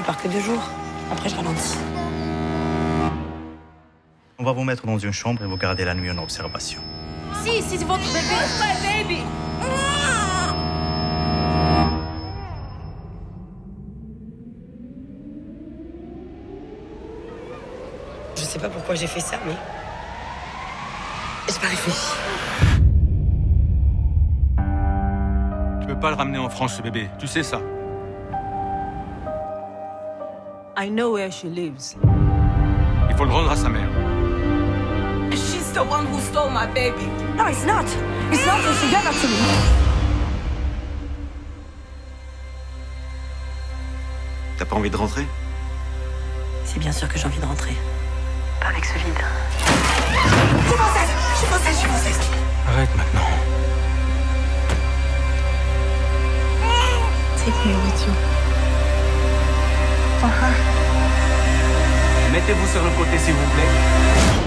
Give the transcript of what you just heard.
Je pars que deux jours. Après, je ralentis. On va vous mettre dans une chambre et vous garder la nuit en observation. Si, si c'est votre bébé. my baby. Je sais pas pourquoi j'ai fait ça, mais. J'ai pas réfléchi. Tu peux pas le ramener en France, ce bébé. Tu sais ça. I know where she lives. Il faut le rendre à sa mère. She's the one who stole my baby. No, it's not. It's not. She gave it to me. T'as pas envie de rentrer? C'est bien sûr que j'ai envie de rentrer. Pas avec ce vide. Arrête maintenant. Take me with you. Mettez-vous sur le côté, s'il vous plaît.